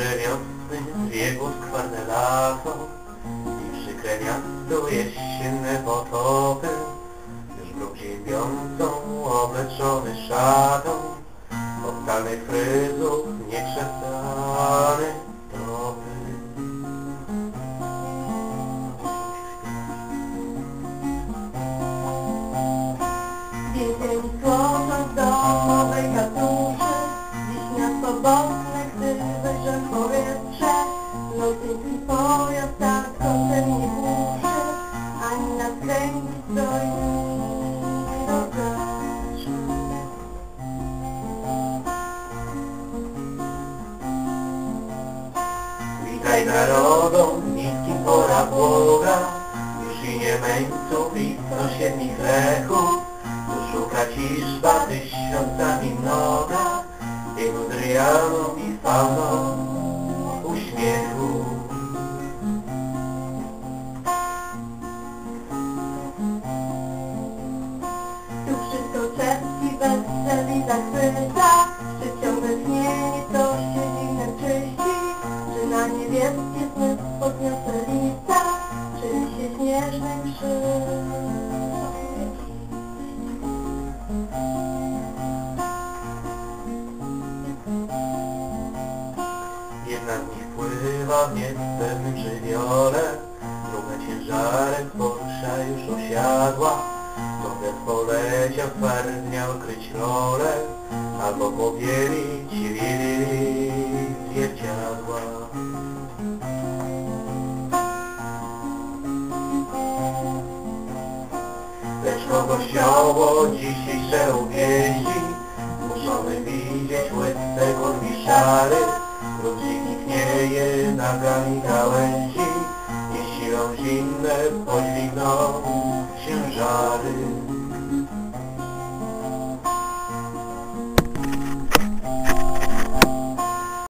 że wiosny biegł skwarne lato i przykre miasto jesienne potopy, już grób ziemiącą obleczony szatą, od fryzów nie trzeba Witaj narodom, niskim pora Boga. Już i nie męców i sąsiednich lechów. Tu szuka ciżba tysiącami mnoga. Jego dryjaną i fauną uśmiechu. Tu wszystko czerwki, weseli zachwyca na niebieskie sny podniosę lista Czy się śnieżny krzyż Jedna z nich pływa w niepewnym żywiole Druga ciężarem porusza już osiadła. Trochę poleciał twardniał kryć rolę. Albo powielić Lecz kogo sioło dzisiejsze uwieści Muszony widzieć łysce kurwi szary. Króciki knieje nagami gałęzi. Nie silą zimne podźwigną